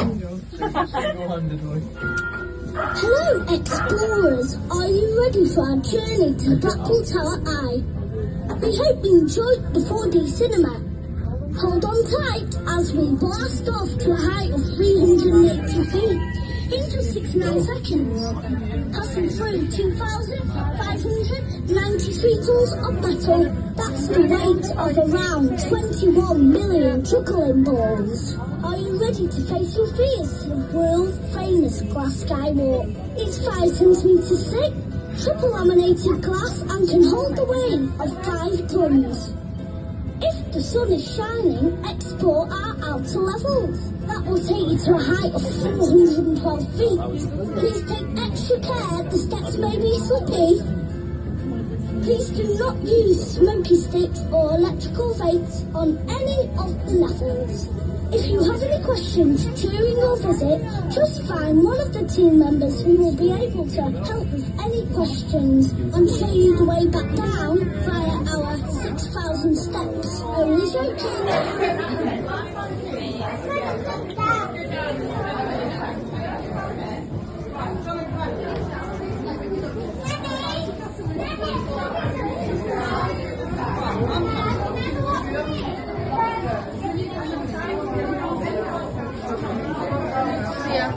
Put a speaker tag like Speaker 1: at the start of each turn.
Speaker 1: Hello, explorers. Are you ready for our journey to Blackpool Tower Eye? We hope you enjoyed the 4D cinema. Hold on tight as we blast off to a height of 380 feet in just 69 seconds, passing through 2,593 tons of metal. That's the weight of around 21 million juggling balls. Are you ready to face your fears the world famous glass skywalk? It's 5 centimetres thick, triple laminated glass and can hold the weight of 5 tons. If the sun is shining, explore our outer levels. That will take you to a height of 412 feet. Please take extra care, the steps may be slippy. Please do not use smoky sticks or electrical vapes on any of the levels. If you have any questions during your visit, just find one of the team members who will be able to help with any questions and show you the way back down via our 6,000 steps. Only joking.